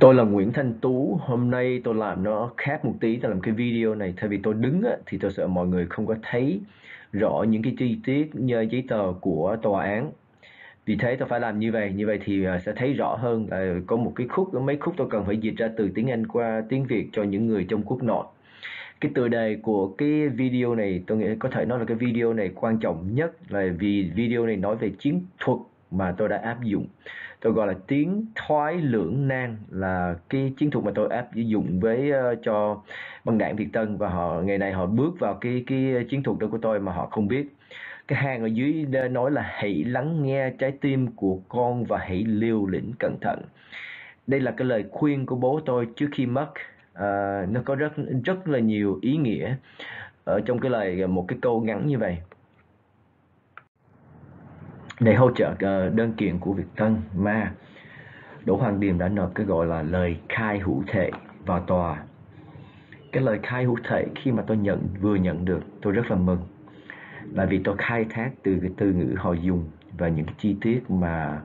Tôi là Nguyễn Thanh Tú, hôm nay tôi làm nó khác một tí, tôi làm cái video này thay vì tôi đứng á, thì tôi sợ mọi người không có thấy rõ những cái chi tiết như giấy tờ của tòa án. Vì thế tôi phải làm như vậy, như vậy thì à, sẽ thấy rõ hơn là có một cái khúc, mấy khúc tôi cần phải dịch ra từ tiếng Anh qua tiếng Việt cho những người trong quốc nội. Cái tựa đề của cái video này tôi nghĩ có thể nói là cái video này quan trọng nhất là vì video này nói về chiến thuật mà tôi đã áp dụng tôi gọi là tiến thoái lưỡng nan là cái chiến thuật mà tôi áp dụng với uh, cho băng đảng Việt Tân và họ ngày nay họ bước vào cái cái chiến thuật đó của tôi mà họ không biết. Cái hàng ở dưới nói là hãy lắng nghe trái tim của con và hãy liều lĩnh cẩn thận. Đây là cái lời khuyên của bố tôi trước khi mất. Uh, nó có rất rất là nhiều ý nghĩa ở trong cái lời một cái câu ngắn như vậy để hỗ trợ ờ, đơn kiện của Việt Tân mà Đỗ Hoàng Điềm đã nộp cái gọi là lời khai hữu thể vào tòa. Cái lời khai hữu thể khi mà tôi nhận vừa nhận được tôi rất là mừng. Là vì tôi khai thác từ cái từ ngữ họ dùng và những cái chi tiết mà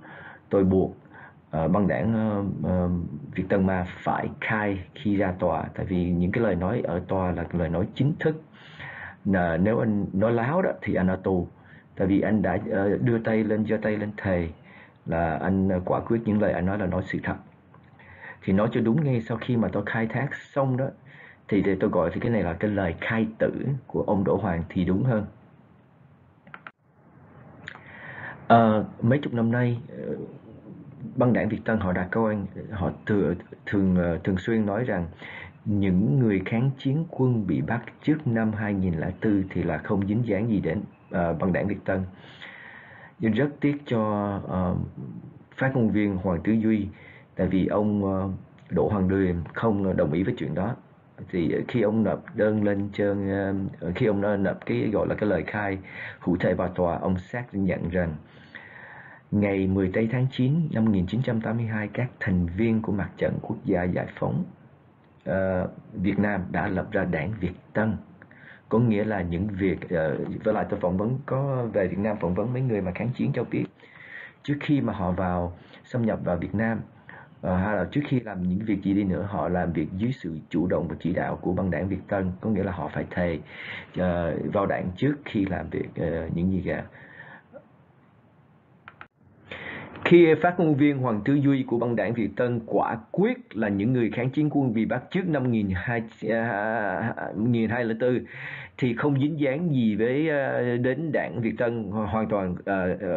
tôi buộc uh, băng đảng uh, uh, Việt Tân Ma phải khai khi ra tòa. Tại vì những cái lời nói ở tòa là lời nói chính thức. Là nếu anh nói láo đó thì anh ở tù tại vì anh đã ờ, đưa tay lên giơ tay lên thề là anh ờ, quả quyết những lời anh nói là nói sự thật. Thì nói cho đúng ngay sau khi mà tôi khai thác xong đó thì tôi gọi thì cái này là cái lời khai tử của ông Đỗ Hoàng thì đúng hơn. À, mấy chục năm nay băng đảng Việt Tân họ đã câu anh họ thường thường thường xuyên nói rằng những người kháng chiến quân bị bắt trước năm 2004 thì là không dính dáng gì đến. Ờ, uh, băng đảng Việt Tân. Nhưng rất tiếc cho uh, phát ngôn viên Hoàng Tứ Duy tại vì ông uh, Đỗ Hoàng Đường không đồng ý với chuyện đó. Thì khi ông nộp đơn lên trên uh, khi ông nộp cái gọi là cái lời khai hữu thể vào tòa ông xác nhận rằng ngày 10 tây tháng 9 năm 1982 các thành viên của mặt trận quốc gia giải phóng uh, Việt Nam đã lập ra đảng Việt Tân có nghĩa là những việc uh, với lại tôi phỏng vấn có về Việt Nam phỏng vấn mấy người mà kháng chiến cho biết trước khi mà họ vào xâm nhập vào Việt Nam uh, hay là trước khi làm những việc gì đi nữa họ làm việc dưới sự chủ động và chỉ đạo của băng đảng Việt Tân. Có nghĩa là họ phải thề uh, vào đảng trước khi làm việc uh, những gì cả khi phát ngôn viên Hoàng Tứ Duy của băng đảng Việt Tân quả quyết là những người kháng chiến quân bị bắt trước năm 1204 à, thì không dính dáng gì với à, đến đảng Việt Tân hoàn toàn uh,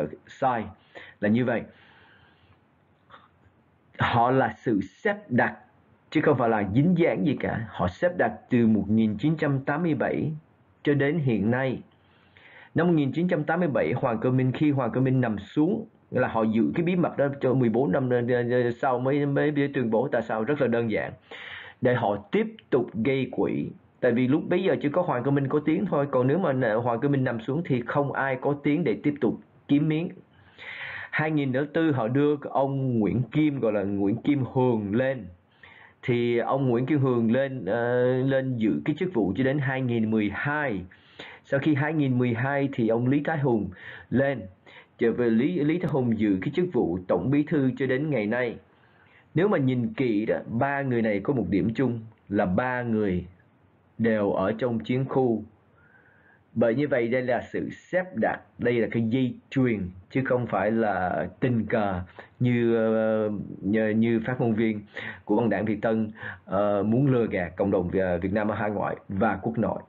uh, sai là như vậy. Họ là sự xếp đặt chứ không phải là dính dáng gì cả. Họ xếp đặt từ 1987 cho đến hiện nay. Năm 1987 Hoàng Cơ Minh khi Hoàng Cơ Minh nằm xuống là họ giữ cái bí mật đó cho 14 năm sau mới mới tuyên bố tại sao rất là đơn giản. Để họ tiếp tục gây quỹ. Tại vì lúc bấy giờ chỉ có Hoàng Cơ Minh có tiếng thôi còn nếu mà Hoàng Cơ Minh nằm xuống thì không ai có tiếng để tiếp tục kiếm miếng. 2004 họ đưa ông Nguyễn Kim gọi là Nguyễn Kim Hường lên. Thì ông Nguyễn Kim Hường lên uh, lên giữ cái chức vụ cho đến 2012 sau khi 2012 thì ông Lý Thái Hùng lên trở về Lý Lý Thái Hùng giữ cái chức vụ tổng bí thư cho đến ngày nay. Nếu mà nhìn kỹ đó ba người này có một điểm chung là ba người đều ở trong chiến khu. Bởi như vậy đây là sự xếp đặt đây là cái dây chuyền chứ không phải là tình cờ như như, như phát ngôn viên của băng đảng Việt Tân uh, muốn lừa gạt cộng đồng Việt Nam ở hải ngoại và quốc nội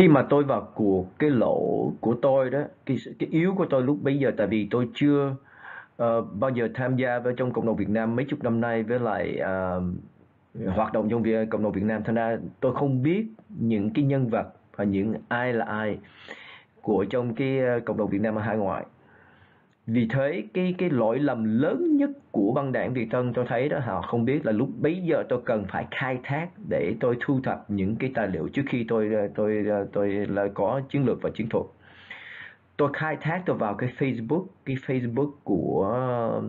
khi mà tôi vào cuộc cái lỗ của tôi đó cái cái yếu của tôi lúc bấy giờ tại vì tôi chưa uh, bao giờ tham gia vào trong cộng đồng Việt Nam mấy chục năm nay với lại uh, hoạt động trong việc cộng đồng Việt Nam. Thành ra tôi không biết những cái nhân vật và những ai là ai của trong cái ờ, cộng đồng Việt Nam ở hải ngoại vì thế cái cái lỗi lầm lớn nhất của băng đảng Việt Tân tôi thấy đó họ không biết là lúc bấy giờ tôi cần phải khai thác để tôi thu thập những cái tài liệu trước khi tôi tôi tôi, tôi là có chiến lược và chiến thuật. Tôi khai thác tôi vào cái Facebook cái Facebook của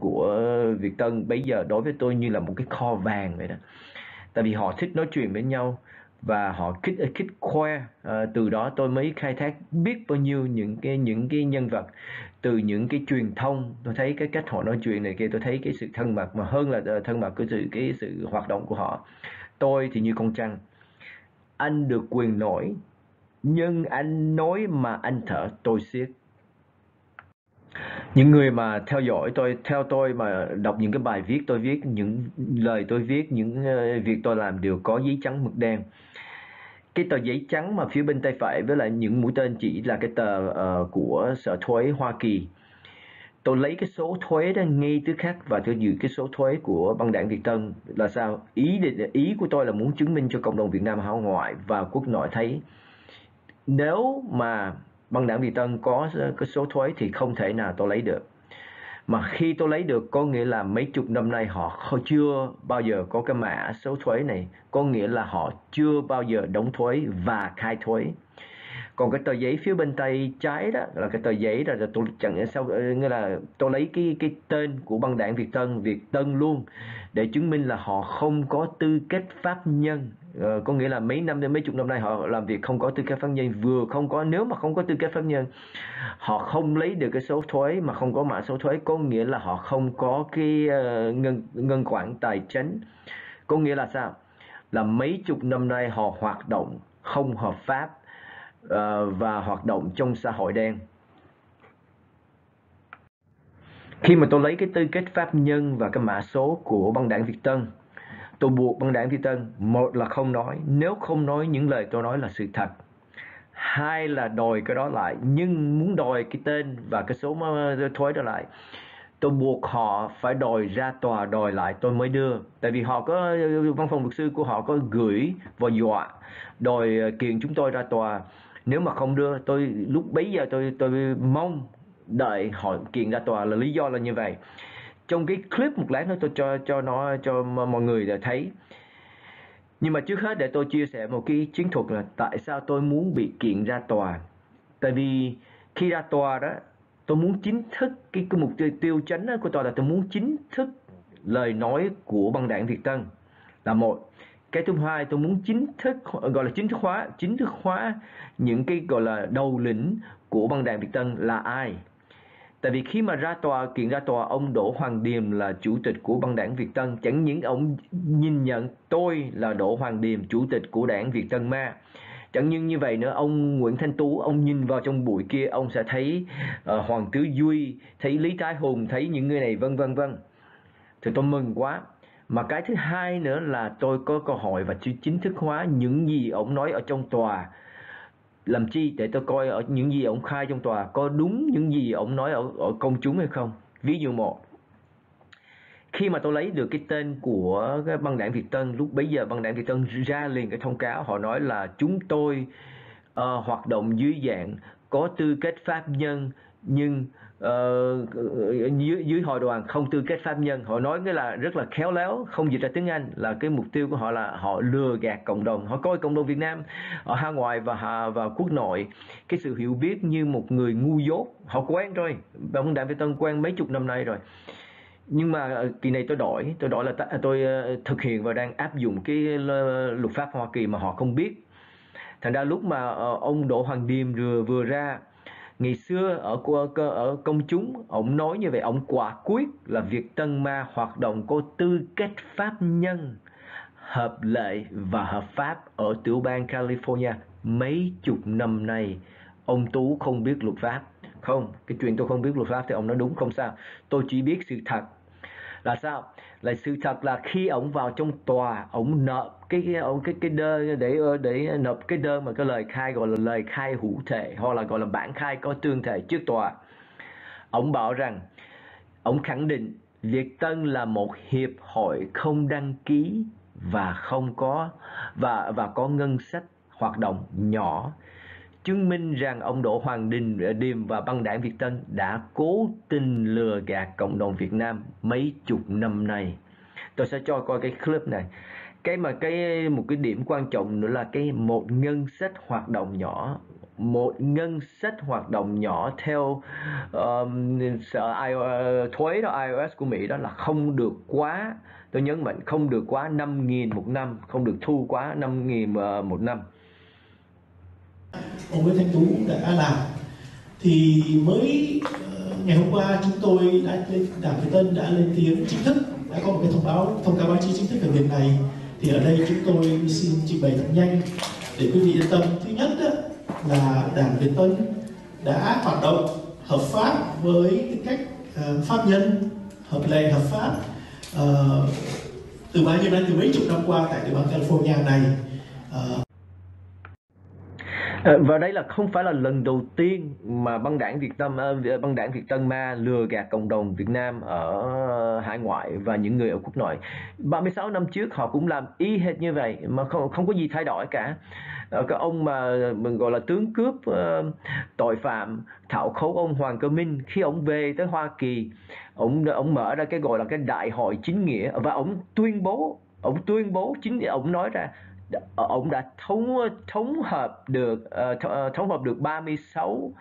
của Việt Tân bây giờ đối với tôi như là một cái kho vàng vậy đó. Tại vì họ thích nói chuyện với nhau và họ kích kích khoe à, từ đó tôi mới khai thác biết bao nhiêu những cái những cái nhân vật từ những cái truyền thông, tôi thấy cái cách họ nói chuyện này kia, tôi thấy cái sự thân mật mà hơn là ờ, thân mật của sự, cái sự hoạt động của họ. Tôi thì như con trăng, anh được quyền nổi nhưng anh nói mà anh thở, tôi siết. Những người mà theo dõi tôi, theo tôi mà đọc những cái bài viết tôi viết, những lời tôi viết, những ờ, việc tôi làm đều có giấy trắng mực đen cái tờ giấy trắng mà phía bên tay phải với lại những mũi tên chỉ là cái tờ uh, của sở thuế Hoa Kỳ. Tôi lấy cái số thuế đó ngay tức khắc và tôi giữ cái số thuế của băng đảng Việt Tân. Là sao? Ý ý của tôi là muốn chứng minh cho cộng đồng Việt Nam Hảo ngoại và quốc nội thấy. Nếu mà băng đảng Việt Tân có cái số thuế thì không thể nào tôi lấy được mà khi tôi lấy được, có nghĩa là mấy chục năm nay họ chưa bao giờ có cái mã số thuế này. Có nghĩa là họ chưa bao giờ đóng thuế và khai thuế còn cái tờ giấy phía bên tay trái đó là cái tờ giấy đó là tôi chẳng sao nghĩa là tôi lấy cái cái tên của băng đảng Việt Tân Việt Tân luôn để chứng minh là họ không có tư cách pháp nhân. Ờ, có nghĩa là mấy năm đến mấy chục năm nay họ làm việc không có tư cách pháp nhân vừa không có nếu mà không có tư cách pháp nhân họ không lấy được cái số thuế mà không có mã số thuế có nghĩa là họ không có cái uh, ngân ngân khoản tài chính. Có nghĩa là sao? Là mấy chục năm nay họ hoạt động không hợp pháp. Ờ, và hoạt động trong xã hội đen. Khi mà tôi lấy cái tư cách pháp nhân và cái mã số của băng đảng Việt Tân, tôi buộc băng đảng Việt Tân, một là không nói, nếu không nói những lời tôi nói là sự thật. Hai là đòi cái đó lại, nhưng muốn đòi cái tên và cái số thuế đó lại, tôi buộc họ phải đòi ra tòa đòi lại tôi mới đưa. Tại vì họ có, văn phòng luật sư của họ có gửi và dọa, đòi kiện chúng tôi ra tòa nếu mà không đưa tôi lúc bấy giờ tôi tôi mong đợi họ kiện ra tòa là lý do là như vậy. Trong cái clip một lát nữa tôi cho cho nó cho mọi người để thấy. Nhưng mà trước hết để tôi chia sẻ một cái chiến thuật là tại sao tôi muốn bị kiện ra tòa. Tại vì khi ra tòa đó tôi muốn chính thức cái, cái mục tiêu tiêu chánh của tòa là tôi muốn chính thức lời nói của băng đảng Việt Tân là một cái thứ hai tôi muốn chính thức gọi là chính thức hóa chính thức hóa những cái gọi là đầu lĩnh của băng đảng Việt Tân là ai Tại vì khi mà ra tòa, kiện ra tòa, ông Đỗ Hoàng Điềm là chủ tịch của băng đảng Việt Tân. Chẳng những ông nhìn nhận tôi là Đỗ Hoàng Điềm, chủ tịch của đảng Việt Tân Ma. Chẳng những như vậy nữa, ông Nguyễn Thanh Tú, ông nhìn vào trong bụi kia, ông sẽ thấy uh, Hoàng Tứ Duy, thấy Lý Thái Hùng, thấy những người này vân vân vân. Thì tôi mừng quá. Mà cái thứ hai nữa là tôi có cơ hội và chính thức hóa những gì ông nói ở trong tòa. Làm chi để tôi coi ở những gì ông khai trong tòa có đúng những gì ông nói ở, ở công chúng hay không? Ví dụ một khi mà tôi lấy được cái tên của cái băng đảng Việt Tân lúc bấy giờ băng đảng Việt Tân ra liền cái thông cáo họ nói là chúng tôi uh, hoạt động dưới dạng có tư cách pháp nhân nhưng uh, dưới, dưới hội đoàn không tư cách pháp nhân họ nói cái là rất là khéo léo không dịch ra tiếng Anh là cái mục tiêu của họ là họ lừa gạt cộng đồng họ coi cộng đồng Việt Nam ở hà ngoại và và quốc nội. Cái sự hiểu biết như một người ngu dốt họ quen rồi ông Đảng Việt Tân quen mấy chục năm nay rồi. Nhưng mà kỳ này tôi đổi tôi đổi là à, tôi thực hiện và đang áp dụng cái luật pháp Hoa Kỳ mà họ không biết. Thành ra lúc mà ông Đỗ Hoàng Điềm vừa vừa ra ngày xưa ở ở công chúng, ông nói như vậy, ông quả quyết là việc Tân Ma hoạt động có tư cách pháp nhân, hợp lệ và hợp pháp ở tiểu bang California mấy chục năm nay. Ông Tú không biết luật pháp. Không, cái chuyện tôi không biết luật pháp thì ông nói đúng không sao. Tôi chỉ biết sự thật là sao? Là sự thật là khi ông vào trong tòa ông nộp cái cái ông cái cái đơn để ờ, để nộp cái đơn mà cái lời khai gọi là lời khai hữu thể, hoặc là gọi là bản khai có tương thể trước tòa. Ông bảo rằng ông khẳng định Việt Tân là một hiệp hội không đăng ký và không có, và và có ngân sách hoạt động nhỏ chứng minh rằng ông Đỗ Hoàng Đình ờ, Điềm và băng đảng Việt Tân đã cố tình lừa gạt cộng đồng Việt Nam mấy chục năm nay. Tôi sẽ cho coi cái clip này. Cái mà cái một cái điểm quan trọng nữa là cái một ngân sách hoạt động nhỏ một ngân sách hoạt động nhỏ theo um, sở iOS, ờ, thuế đó iOS của Mỹ đó là không được quá tôi nhấn mạnh không được quá 5.000 một năm không được thu quá 5.000 ờ, một năm ông Nguyễn Thanh Tú đã làm. Thì mới ờ, ngày hôm qua chúng tôi đã lên đảng Việt Tân đã lên tiếng chính thức đã có một cái thông báo thông cáo báo chí chính thức về việc này. Thì ở đây chúng tôi xin trình bày thật nhanh để quý vị yên tâm. Thứ nhất đó, là đảng Việt Tân đã hoạt động hợp pháp với tư cách uh, pháp nhân hợp lệ hợp pháp uh, từ bao nhiêu năm từ mấy chục năm qua tại địa bàn California này. Uh, Ờ, và đây là không phải là lần đầu tiên mà băng đảng Việt Nam ờ, băng đảng Việt Tân Ma lừa gạt cộng đồng Việt Nam ở hải ngoại và những người ở quốc nội. 36 năm trước họ cũng làm y hệt như vậy mà không không có gì thay đổi cả. Ờ, cái ông mà mình gọi là tướng cướp tội phạm, thảo khấu ông Hoàng Cơ Minh, khi ông về tới Hoa Kỳ, ông ông mở ra cái gọi là cái đại hội chính nghĩa và ông tuyên bố, ông tuyên bố chính, ông nói ra Ờ, ông đã thống thống hợp được uh, thống hợp được 36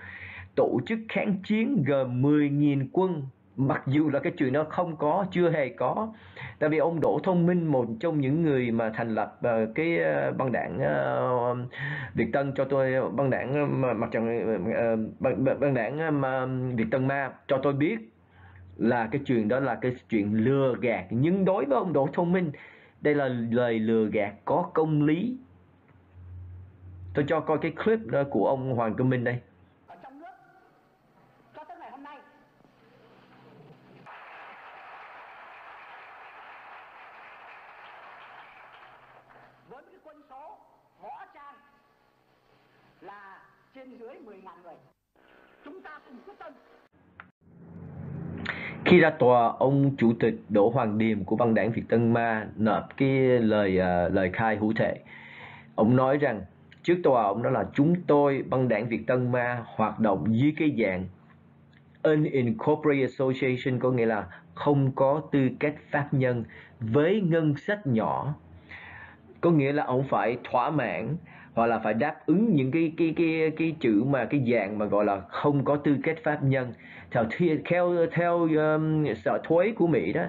tổ chức kháng chiến gồm 10.000 quân. Mặc dù là cái chuyện đó không có chưa hề có. Tại vì ông Đỗ Thông Minh một trong những người mà thành lập uh, cái uh, băng đảng uh, Việt Tân cho tôi băng đảng uh, mặt trận uh, băng, băng đảng uh, Việt Tân Ma cho tôi biết là cái chuyện đó là cái chuyện lừa gạt. Nhưng đối với ông Đỗ Thông Minh đây là lời lừa gạt có công lý. Tôi cho coi cái clip đó của ông Hoàng Cơ Minh đây trên dưới 10.000 người. Chúng ta cùng quyết tâm. Khi ra tòa, ông chủ tịch Đỗ Hoàng Điềm của băng đảng Việt Tân Ma nộp cái lời uh, lời khai hữu thể. Ông nói rằng trước tòa ông nói là chúng tôi băng đảng Việt Tân Ma hoạt động dưới cái dạng unincorporated association có nghĩa là không có tư cách pháp nhân với ngân sách nhỏ có nghĩa là ông phải thỏa mãn hoặc là phải đáp ứng những cái cái cái cái chữ mà cái dạng mà gọi là không có tư cách pháp nhân. Theo theo theo um, sở thuế của Mỹ đó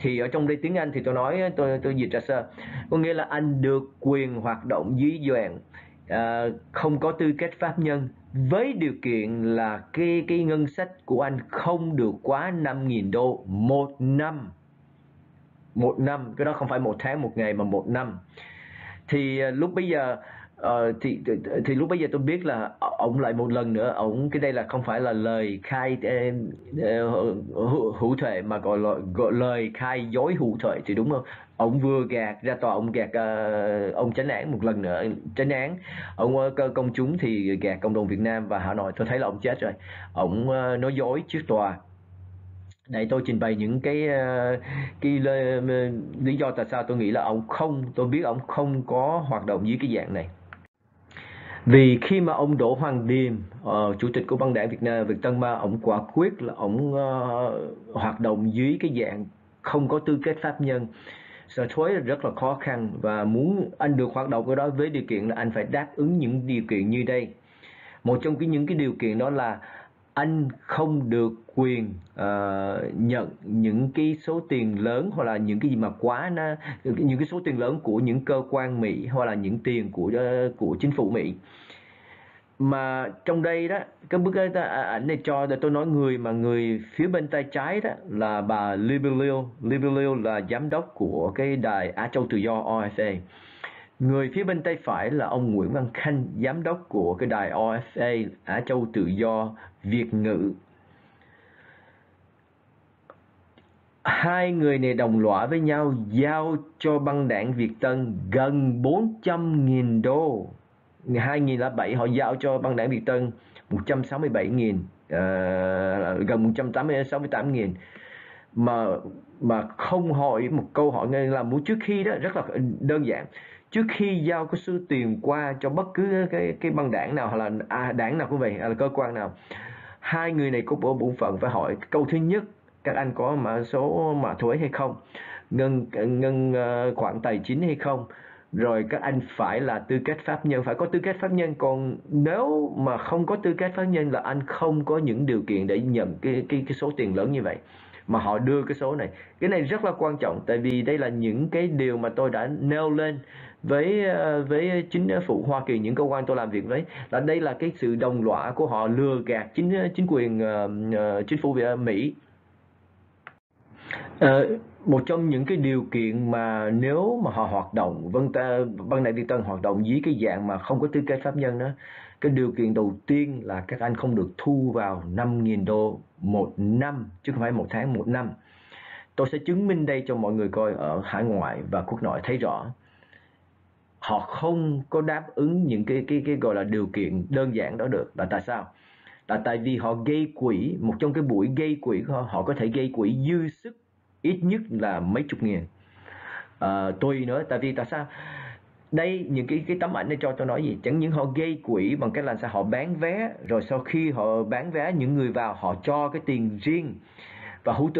thì ở trong đây tiếng Anh thì tôi nói tôi tôi dịch ra sơ. Có nghĩa là anh được quyền hoạt động dưới dạng uh, à, không có tư cách pháp nhân với điều kiện là cái cái ngân sách của anh không được quá 5.000 đô một năm một năm cái đó không phải một tháng một ngày mà một năm. Thì ờ, lúc bây giờ Uh, thì, thì thì lúc bây giờ tôi biết là ờ, ông lại một lần nữa ông cái đây là không phải là lời khai uh, hữu thể mà gọi là gọi lời khai dối hữu thể thì đúng không? Ông vừa gạt ra tòa ông gạt uh, ông tránh án một lần nữa tránh án. Ông uh, công chúng thì gạt cộng đồng Việt Nam và Hà Nội tôi thấy là ông chết rồi. Ông uh, nói dối trước tòa đây tôi trình bày những cái ờ, cái lý do tại sao tôi nghĩ là ông không tôi biết ông không có hoạt động dưới cái dạng này. Vì khi mà ông Đỗ Hoàng Điềm uh, chủ tịch của băng đảng Việt Nam Việt Tân Ma ông quả quyết là ông uh, hoạt động dưới cái dạng không có tư cách pháp nhân sở thuế rất là khó khăn và muốn anh được hoạt động cái đó với điều kiện là anh phải đáp ứng những điều kiện như đây. Một trong cái những cái điều kiện đó là anh không được quyền uh, nhận những cái số tiền lớn hoặc là những cái gì mà quá nó những cái số tiền lớn của những cơ quan Mỹ hoặc là những tiền của uh, của chính phủ Mỹ. Mà trong đây đó cái bức ảnh à, này cho tôi nói người mà người phía bên tay trái đó là bà Libby Liu Libby Liu là giám đốc của cái đài Á Châu Tự Do OFA người phía bên tay phải là ông Nguyễn Văn Khanh giám đốc của cái đài OFA Á Châu Tự Do Việt ngữ. Hai người này đồng lõa với nhau giao cho băng đảng Việt Tân gần 400.000 đô. Ngày 2007 họ giao cho băng đảng Việt Tân 167.000 uh, ờ, gần 168.000 mà mà không hỏi một câu hỏi ngay là muốn trước khi đó rất là đơn giản trước khi giao cái số tiền qua cho bất cứ cái cái băng đảng nào hoặc là à, đảng nào cũng vậy hay là cơ quan nào hai người này có bổn phận phải hỏi câu thứ nhất các anh có mã số mã thuế hay không ngân ngân ờ, khoản tài chính hay không rồi các anh phải là tư cách pháp nhân phải có tư cách pháp nhân. Còn nếu mà không có tư cách pháp nhân là anh không có những điều kiện để nhận cái cái cái số tiền lớn như vậy mà họ đưa cái số này. Cái này rất là quan trọng tại vì đây là những cái điều mà tôi đã nêu lên với ờ, với chính phủ Hoa Kỳ, những cơ quan tôi làm việc với là đây là cái sự đồng lõa của họ lừa gạt chính ờ, chính quyền ờ, chính phủ Mỹ. Một trong những cái điều kiện mà nếu mà họ hoạt động vân ta, ban đại việt tân hoạt động dưới cái dạng mà không có tư cách pháp nhân đó, cái điều kiện đầu tiên là các anh không được thu vào 5.000 đô một năm, chứ không phải một tháng, một năm. Tôi sẽ chứng minh đây cho mọi người coi ở hải ngoại và quốc nội thấy rõ họ không có đáp ứng những cái cái cái gọi là điều kiện đơn giản đó được. Là tại sao? Là tại vì họ gây quỹ một trong cái buổi gây quỹ họ, họ có thể gây quỹ dư sức ít nhất là mấy chục nghìn. À, tùy nữa tại vì tại sao? Đây những cái cái tấm ảnh này cho tôi nói gì? Chẳng những họ gây quỹ bằng cách là sao? Họ bán vé rồi sau khi họ bán vé những người vào họ cho cái tiền riêng. Và hữu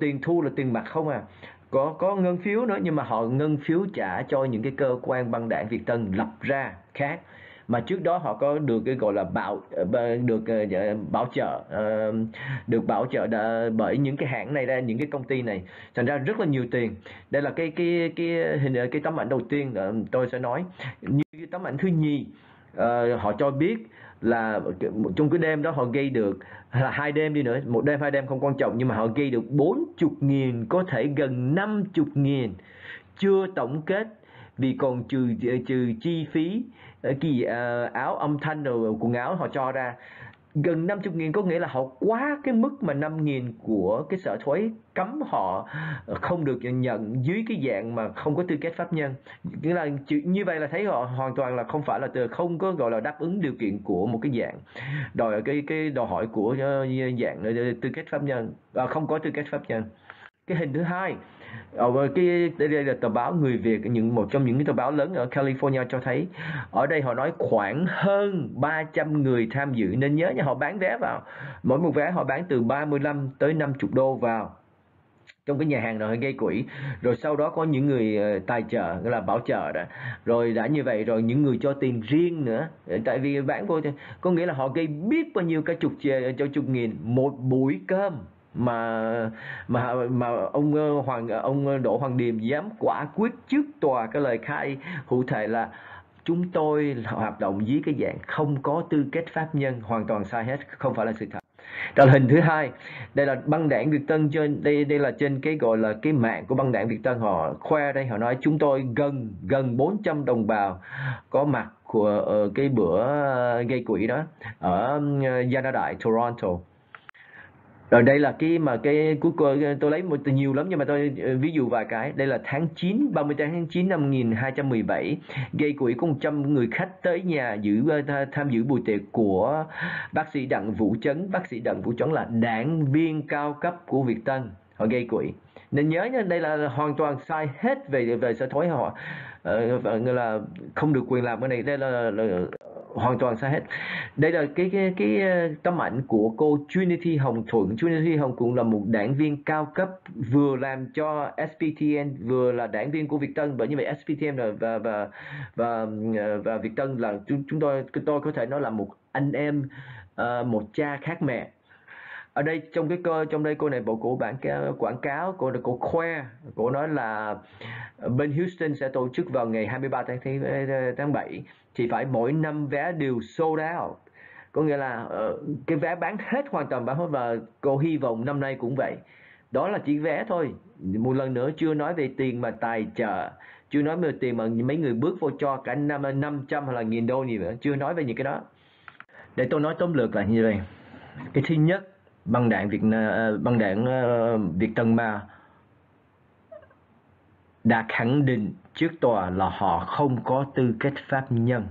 tiền thu là tiền mặt không à có có ngân phiếu nữa, nhưng mà họ ngân phiếu trả cho những cái cơ quan băng đảng Việt Tân lập ra khác. Mà trước đó họ có được cái gọi là bảo ờ, ờ, ờ, được bảo trợ được bảo trợ bởi những cái hãng này ra, những cái công ty này. Thành ra rất là nhiều tiền. Đây là cái cái cái hình cái tấm ảnh đầu tiên tôi sẽ nói. Như tấm ảnh thứ nhì họ cho biết là trong cái đêm đó họ gây được là hai đêm đi nữa, một đêm, hai đêm không quan trọng, nhưng mà họ gây được 40 nghìn, có thể gần 50 nghìn chưa tổng kết. Vì còn trừ trừ chi phí ờ, cái gì ờ, áo âm thanh rồi quần áo họ cho ra gần 50 nghìn có nghĩa là họ quá cái mức mà 5 nghìn của cái sở thuế cấm họ ờ, không được nhận dưới cái dạng mà không có tư cách pháp nhân. Nghĩa là như vậy là thấy họ hoàn toàn là không phải là từ không có gọi là đáp ứng điều kiện của một cái dạng đòi cái cái đòi hỏi của ờ, dạng tư cách pháp nhân à, không có tư cách pháp nhân cái hình thứ hai. Ờ, ở cái, đây là tờ báo người Việt, những, một trong những cái tờ báo lớn ở California cho thấy, ở đây họ nói khoảng hơn 300 người tham dự. Nên nhớ nha, họ bán vé vào. Mỗi một vé họ bán từ 35 tới 50 đô vào trong cái nhà hàng rồi gây quỹ. Rồi sau đó có những người ờ, tài trợ, gọi là bảo trợ đó. Rồi đã như vậy rồi những người cho tiền riêng nữa. Ờ, tại vì bán vô có nghĩa là họ gây biết bao nhiêu cả chục cho chục nghìn một buổi cơm mà mà mà ông ờ, Hoàng ờ, ông ờ, Đỗ Hoàng Điềm dám quả quyết trước tòa cái lời khai cụ thể là chúng tôi hoạt động dưới cái dạng không có tư cách pháp nhân hoàn toàn sai hết không phải là sự thật. Đó là hình thứ hai. Đây là băng đảng Việt Tân trên đây đây là trên cái gọi là cái mạng của băng đảng Việt Tân. Họ khoe đây họ nói chúng tôi gần gần 400 đồng bào có mặt của uh, cái bữa gây quỹ đó ở uh, Gia Đại Toronto rồi đây là cái mà cái cuối cùng tôi lấy một nhiều lắm nhưng mà tôi ờ, ví dụ vài cái. Đây là tháng 9 30 tháng 9 năm 1217 gây quỹ có 100 người khách tới nhà giữ ờ, tham dự buổi tiệc của bác sĩ Đặng Vũ Chấn. Bác sĩ Đặng Vũ Chấn là đảng viên cao cấp của Việt Tân. Họ gây quỹ. Nên nhớ nha đây là hoàn toàn sai hết về về sở thối họ. Ờ, là không được quyền làm cái này. Đây là, là, là hoàn toàn sai hết. Đây là cái cái cái ờ, tấm ảnh của cô Trinity Hồng Thuận. Trinity Hồng cũng là một đảng viên cao cấp vừa làm cho SPTN vừa là đảng viên của Việt Tân. Bởi như vậy SPTN và và và và, và Việt Tân là chúng chúng tôi tôi có thể nói là một anh em uh, một cha khác mẹ. Ở đây trong cái cơ trong đây cô này bộ cổ bản quảng cáo cô cô khoe cô nói là bên Houston sẽ tổ chức vào ngày 23 tháng tháng 7 thì phải mỗi năm vé đều sold out. Có nghĩa là uh, cái vé bán hết hoàn toàn bán hết và cô hy vọng năm nay cũng vậy. Đó là chỉ vé thôi. Một lần nữa chưa nói về tiền mà tài trợ chưa nói về tiền mà mấy người bước vô cho cả năm năm trăm hoặc là nghìn đô gì nữa chưa nói về những cái đó. Để tôi nói tóm lược là như vậy. Cái thứ nhất băng đảng Việt ờ, băng đảng ờ, Việt Tân Ma đã khẳng định trước tòa là họ không có tư cách pháp nhân.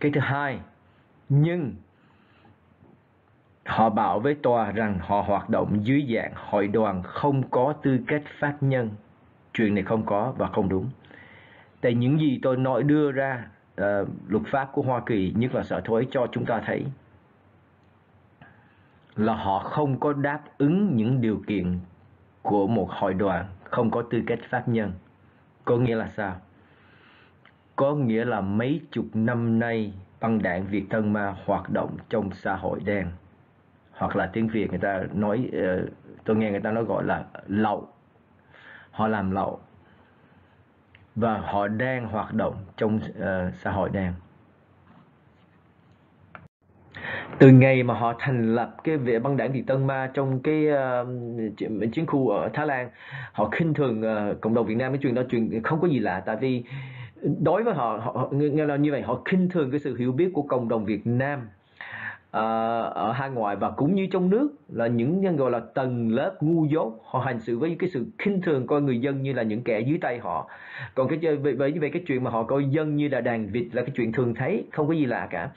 Cái thứ hai, nhưng họ bảo với tòa rằng họ hoạt động dưới dạng hội đoàn không có tư cách pháp nhân. Chuyện này không có và không đúng. Tại những gì tôi nói đưa ra uh, luật pháp của Hoa Kỳ, nhất là sở thuế cho chúng ta thấy là họ không có đáp ứng những điều kiện của một hội đoàn không có tư cách pháp nhân. Có nghĩa là sao? Có nghĩa là mấy chục năm nay băng đảng Việt thân Ma hoạt động trong xã hội đen. Hoặc là tiếng Việt người ta nói ờ, tôi nghe người ta nói gọi là lậu họ làm lậu và họ đang hoạt động trong uh, xã hội đen từ ngày mà họ thành lập cái vệ băng đảng Việt Tân Ma trong cái uh, chiến khu ở Thái Lan họ khinh thường uh, cộng đồng Việt Nam cái chuyện đó chuyện không có gì lạ. Tại vì đối với họ, họ nghe là như vậy họ khinh thường cái sự hiểu biết của cộng đồng Việt Nam uh, ở hai ngoại và cũng như trong nước là những nhân gọi là tầng lớp ngu dốt. Họ hành xử với cái sự khinh thường coi người dân như là những kẻ dưới tay họ. Còn cái về, bởi vì cái chuyện mà họ coi dân như là đàn vịt là cái chuyện thường thấy không có gì lạ cả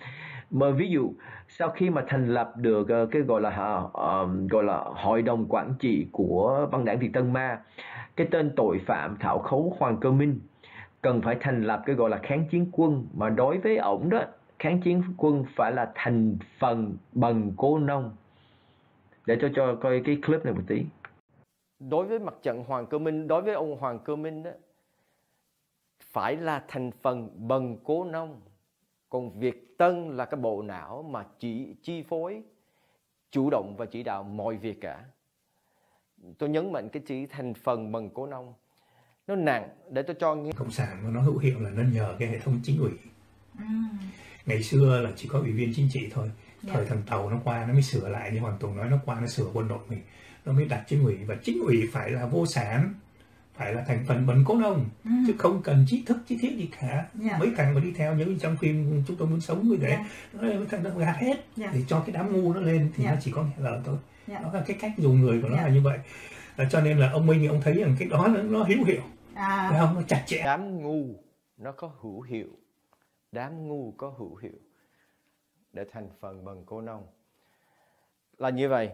mà ví dụ sau khi mà thành lập được uh, cái gọi là uh, gọi là hội đồng quản trị của băng đảng Việt Tân Ma cái tên tội phạm Thảo Khấu Hoàng Cơ Minh cần phải thành lập cái gọi là kháng chiến quân. Mà đối với ổng đó kháng chiến quân phải là thành phần bằng cố nông. Để cho cho coi cái clip này một tí. Đối với mặt trận Hoàng Cơ Minh đối với ông Hoàng Cơ Minh đó phải là thành phần bần cố nông. Còn việc Tân là cái bộ não mà chỉ chi phối chủ động và chỉ đạo mọi việc cả tôi nhấn mạnh cái chữ thành phần bần cố nông nó nặng để tôi cho nghe cộng sản nó hữu hiệu là nó nhờ cái hệ thống chính ủy ừ. ngày xưa là chỉ có ủy viên chính trị thôi yeah. thời dạ. thằng tàu nó qua nó mới sửa lại như hoàng tùng nói nó qua nó sửa quân đội mình nó mới đặt chính ủy và chính ủy phải là vô sản phải là thành phần bẩn cố nông ừ. chứ không cần trí thức trí thiết gì cả yeah. Dạ. mấy thằng mà đi theo những trong phim chúng tôi muốn sống như thế yeah. nó thằng nó gạt hết yeah. để cho cái đám ngu nó lên thì yeah. nó chỉ có nghe lời thôi yeah. nó là cái cách dùng người của nó yeah. là như vậy à, cho nên là ông minh ông thấy rằng cái đó nó, nó hữu hiệu à. phải không nó chặt chẽ đám ngu nó có hữu hiệu đám ngu có hữu hiệu để thành phần bằng cô nông là như vậy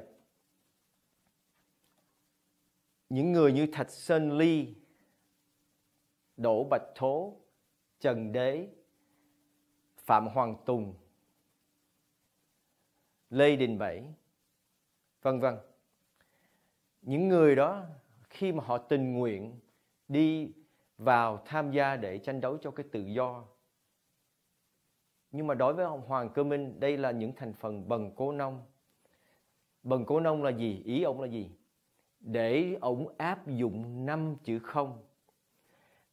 những người như Thạch Sơn Ly, Đỗ Bạch Thố, Trần Đế, Phạm Hoàng Tùng, Lê Đình Bảy, vân vân. Những người đó khi mà họ tình nguyện đi vào tham gia để tranh đấu cho cái tự do. Nhưng mà đối với ông Hoàng Cơ Minh, đây là những thành phần bần cố nông. Bần cố nông là gì? Ý ông là gì? Để ông áp dụng năm chữ không.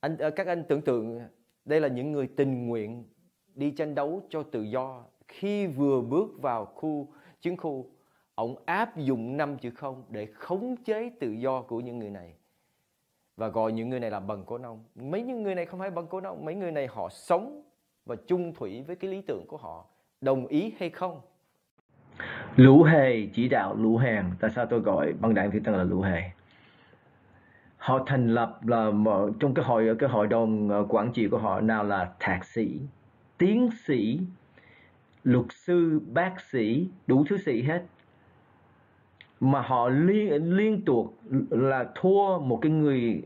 Anh ờ, các anh tưởng tượng đây là những người tình nguyện đi tranh đấu cho tự do. Khi vừa bước vào khu, chiến khu, ông áp dụng năm chữ không để khống chế tự do của những người này. Và gọi những người này là bằng cố nông. Mấy những người này không phải bằng cố nông, mấy người này họ sống và chung thủy với cái lý tưởng của họ. Đồng ý hay không? Lũ hề chỉ đạo lũ hàng. Tại sao tôi gọi băng đảng Việt Tân là lũ hề? Họ thành lập là trong cái hội cái hội đồng ờ, quản trị của họ nào là thạc sĩ, tiến sĩ, luật sư, bác sĩ, đủ thứ sĩ hết. Mà họ liên liên tục là thua một cái người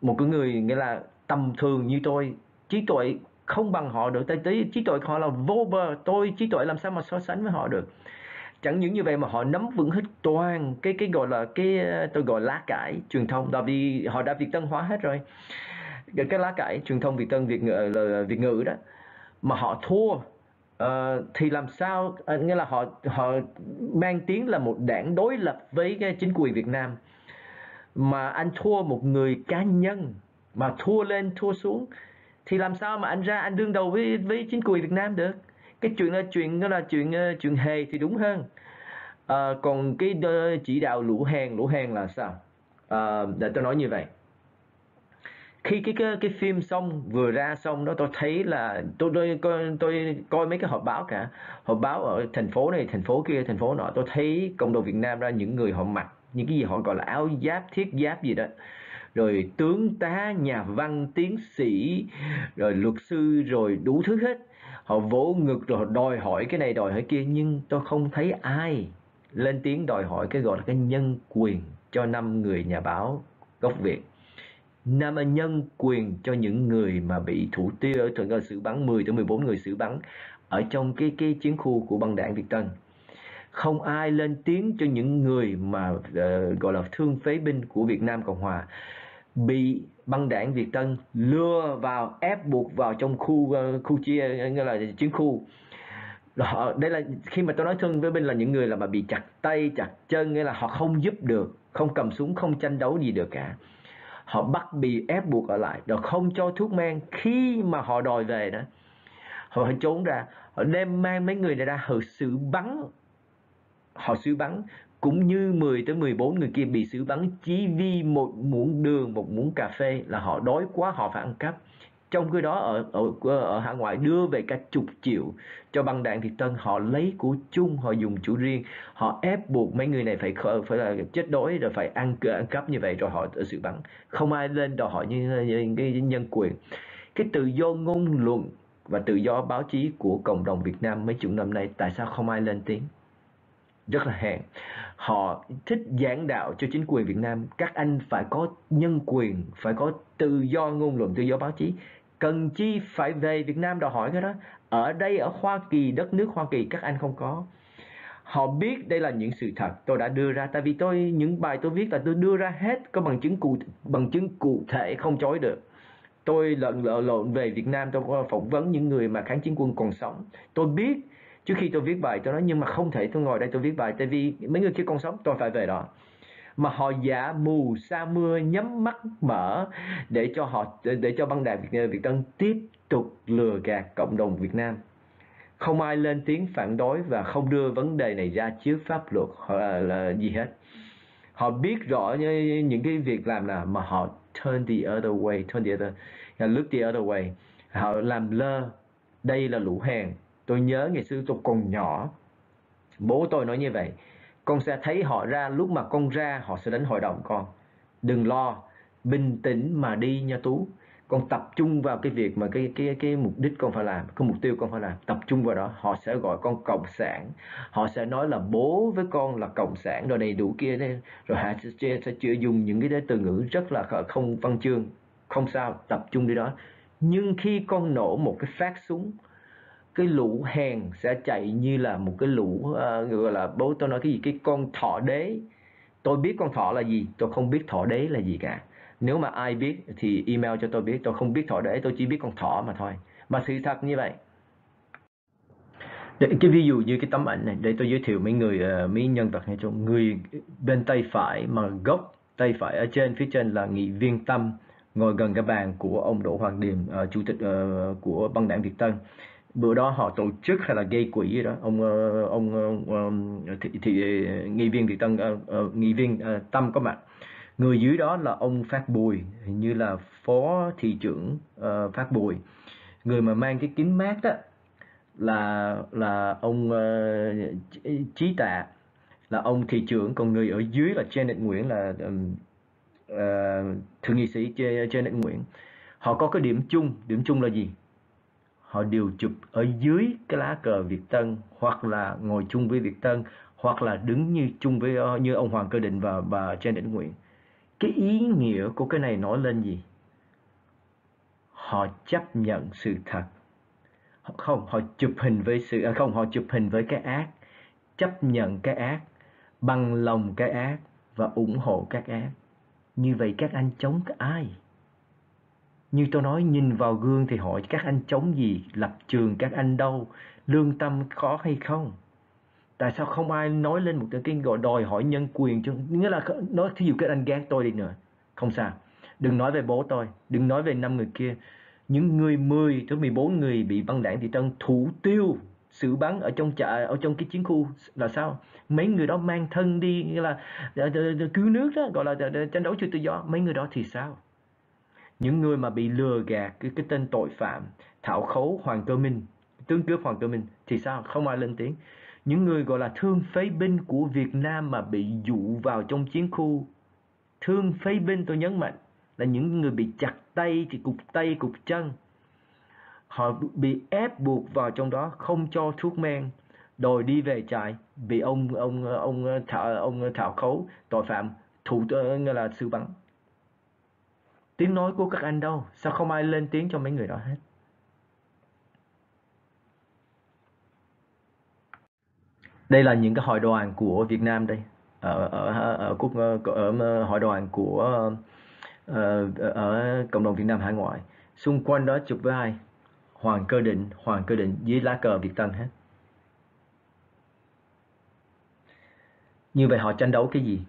một cái người nghĩa là tầm thường như tôi trí tuệ không bằng họ được tại trí tuệ họ là vô bờ tôi trí tuệ làm sao mà so sánh với họ được chẳng những như vậy mà họ nắm vững hết toàn cái cái gọi là cái ờ, tôi gọi lá cải truyền thông tại vì họ đã việt tân hóa hết rồi. Cái, cái lá cải truyền thông việt tân việt ngữ là việt ngữ đó mà họ thua. Uh, thì làm sao uh, nghĩa là họ họ mang tiếng là một đảng đối lập với cái chính quyền Việt Nam. Mà anh thua một người cá nhân mà thua lên thua xuống thì làm sao mà anh ra anh đương đầu với với chính quyền Việt Nam được? Cái chuyện là chuyện đó là chuyện ờ, chuyện hề thì đúng hơn. À, còn cái chỉ đạo lũ hàng lũ hàng là sao? À, để tôi nói như vậy. Khi cái cái cái phim xong vừa ra xong đó tôi thấy là tôi tôi coi tôi coi mấy cái họp báo cả. Họp báo ở thành phố này thành phố kia thành phố nọ tôi thấy cộng đồng Việt Nam ra những người họ mặc những cái gì họ gọi là áo giáp thiết giáp gì đó. Rồi tướng tá nhà văn tiến sĩ rồi luật sư rồi đủ thứ hết họ vỗ ngực rồi họ đòi hỏi cái này đòi hỏi kia nhưng tôi không thấy ai lên tiếng đòi hỏi cái gọi là cái nhân quyền cho năm người nhà báo gốc Việt. Năm nhân quyền cho những người mà bị thủ tiêu ở là xử bắn 10 tới 14 người xử bắn ở trong cái cái chiến khu của băng đảng Việt Tân. Không ai lên tiếng cho những người mà uh, gọi là thương phế binh của Việt Nam Cộng Hòa bị băng đảng Việt Tân lừa vào, ép buộc vào trong khu ờ, khu chia, nghĩa là chiến khu. Đó, đây là, khi mà tôi nói thương với bên là những người là mà bị chặt tay, chặt chân, nghĩa là họ không giúp được, không cầm súng, không tranh đấu gì được cả. Họ bắt bị ép buộc ở lại rồi không cho thuốc men. Khi mà họ đòi về đó, họ trốn ra, họ đem mang mấy người này ra, họ xử bắn, họ xử bắn cũng như 10 tới 14 người kia bị xử bắn chỉ vì một muỗng đường một muỗng cà phê là họ đói quá họ phải ăn cắp. Trong khi đó ở ở ở hải ngoại đưa về cả chục triệu cho băng đảng thì Tân họ lấy của chung họ dùng chủ riêng. Họ ép buộc mấy người này phải phải là chết đói rồi phải ăn ăn cắp như vậy rồi họ xử bắn. Không ai lên đòi hỏi như, như cái nhân quyền. Cái tự do ngôn luận và tự do báo chí của cộng đồng Việt Nam mấy chục năm nay tại sao không ai lên tiếng? Rất là hèn. Họ thích giảng đạo cho chính quyền Việt Nam. Các anh phải có nhân quyền, phải có tự do ngôn luận, tự do báo chí. Cần chi phải về Việt Nam đòi hỏi cái đó. Ở đây, ở Hoa Kỳ, đất nước Hoa Kỳ, các anh không có. Họ biết đây là những sự thật tôi đã đưa ra. Tại vì tôi, những bài tôi viết là tôi đưa ra hết, có bằng chứng cụ, bằng chứng cụ thể không chối được. Tôi lợn lợn lộn về Việt Nam, tôi phỏng vấn những người mà kháng chiến quân còn sống. Tôi biết trước khi tôi viết bài tôi nói nhưng mà không thể tôi ngồi đây tôi viết bài tại vì mấy người kia còn sống tôi phải về đó. Mà họ giả mù sa mưa nhắm mắt mở để cho họ để cho băng đảng Việt, Việt Tân tiếp tục lừa gạt cộng đồng Việt Nam. Không ai lên tiếng phản đối và không đưa vấn đề này ra trước pháp luật là, là gì hết. Họ biết rõ những cái việc làm nào mà họ turn the other way turn the other look the other way. Họ làm lơ. Đây là lũ hèn tôi nhớ ngày xưa tôi còn nhỏ. Bố tôi nói như vậy con sẽ thấy họ ra lúc mà con ra họ sẽ đến hội đồng con. Đừng lo bình tĩnh mà đi nha tú. Con tập trung vào cái việc mà cái cái cái mục đích con phải làm cái mục tiêu con phải làm. Tập trung vào đó họ sẽ gọi con cộng sản. Họ sẽ nói là bố với con là cộng sản rồi này đủ kia đây rồi họ sẽ, sẽ chưa dùng những cái từ ngữ rất là không văn chương không sao tập trung đi đó. Nhưng khi con nổ một cái phát súng cái lũ hèn sẽ chạy như là một cái lũ uh, gọi là bố tôi nói cái gì? Cái con thỏ đế. Tôi biết con thỏ là gì tôi không biết thỏ đế là gì cả. Nếu mà ai biết thì email cho tôi biết. Tôi không biết thỏ đế tôi chỉ biết con thỏ mà thôi. Mà sự thật như vậy. Để, cái ví dụ như cái tấm ảnh này để tôi giới thiệu mấy người uh, mấy nhân vật này cho người bên tay phải mà gốc tay phải ở trên phía trên là nghị viên tâm ngồi gần cái bàn của ông Đỗ Hoàng Điềm uh, ờ, chủ tịch uh, của băng đảng Việt Tân bữa đó họ tổ chức hay là gây quỹ gì đó? Ông ờ, ông, ờ, ông ờ, thì, thì nghị viên thì Tân nghị viên Tâm có mặt. Người dưới đó là ông Phát Bùi hình như là phó thị trưởng uh, Phát Bùi. Người mà mang cái kính mát đó là là ông uh, trí Tạ là ông thị trưởng. Còn người ở dưới là Janet Nguyễn là um, uh, thượng nghị sĩ Janet Nguyễn. Họ có cái điểm chung điểm chung là gì? Họ đều chụp ở dưới cái lá cờ Việt Tân hoặc là ngồi chung với Việt Tân hoặc là đứng như chung với ờ, như ông Hoàng Cơ Định và bà Janet nguyện. Cái ý nghĩa của cái này nói lên gì? Họ chấp nhận sự thật. Không họ chụp hình với sự à, không họ chụp hình với cái ác chấp nhận cái ác bằng lòng cái ác và ủng hộ các ác. Như vậy các anh chống cái ai? Như tôi nói, nhìn vào gương thì hỏi các anh chống gì, lập trường các anh đâu, lương tâm có hay không? Tại sao không ai nói lên một cái gọi đòi hỏi nhân quyền cho nghĩa là nói thí dụ các anh ghét tôi đi nữa. Không sao. Đừng nói về bố tôi, đừng nói về năm người kia. Những người 10 tới 14 người bị băng đảng thị trấn thủ tiêu, xử bắn ở trong chợ, ở trong cái chiến khu là sao? Mấy người đó mang thân đi, nghĩa là ờ, ờ, ờ, cứu nước đó, gọi là tranh đấu cho tự do. Mấy người đó thì sao? Những người mà bị lừa gạt cái, cái tên tội phạm thảo khấu hoàng cơ minh tướng cướp hoàng cơ minh thì sao không ai lên tiếng những người gọi là thương phế binh của Việt Nam mà bị dụ vào trong chiến khu thương phế binh tôi nhấn mạnh là những người bị chặt tay thì cục tay cục chân họ bị ép buộc vào trong đó không cho thuốc men đòi đi về trại bị ông ông ông thảo ông thảo khấu tội phạm thủ nghĩa là sư bắn tiếng nói của các anh đâu? Sao không ai lên tiếng cho mấy người đó hết? Đây là những cái hội đoàn của Việt Nam đây. Ở ở ở quốc ờ, ở, ở ờ, hội đoàn của ở, ở cộng đồng Việt Nam hải ngoại. Xung quanh đó chụp với ai? Hoàng Cơ Định Hoàng Cơ Định dưới lá cờ Việt Tân hết. Như vậy họ tranh đấu cái gì?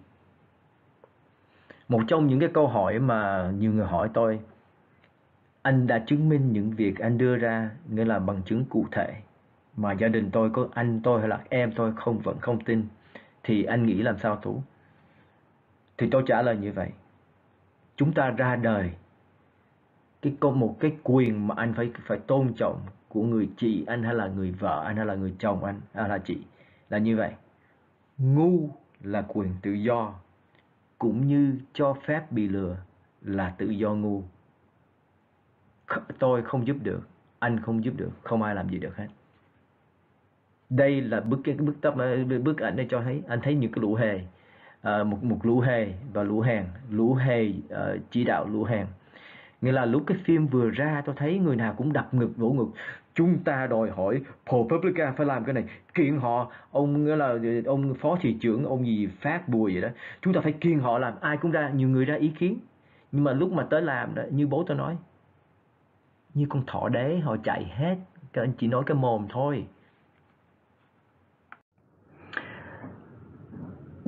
Một trong những cái câu hỏi mà nhiều người hỏi tôi, anh đã chứng minh những việc anh đưa ra nghĩa là bằng chứng cụ thể mà gia đình tôi có, anh tôi hay là em tôi không, vẫn không tin, thì anh nghĩ làm sao tú? Thì tôi trả lời như vậy, chúng ta ra đời, cái có một cái quyền mà anh phải phải tôn trọng của người chị anh hay là người vợ anh hay là người chồng anh, hay là chị, là như vậy. Ngu là quyền tự do cũng như cho phép bị lừa là tự do ngu. Tôi không giúp được anh không giúp được không ai làm gì được hết. Đây là bức cái bức tấm bức ảnh này cho thấy anh thấy những cái lũ hề uh, một một lũ hề và lũ hèn lũ hề uh, chỉ đạo lũ hèn nghĩa là lúc cái phim vừa ra tôi thấy người nào cũng đập ngực vỗ ngực chúng ta đòi hỏi ProPublica phải làm cái này. Kiện họ ông nghĩa là ông phó thị trưởng ông gì phát bùi vậy đó. Chúng ta phải kiện họ làm ai cũng ra nhiều người ra ý kiến. Nhưng mà lúc mà tới làm đó như bố tôi nói như con thỏ đế họ chạy hết. Các anh chỉ nói cái mồm thôi.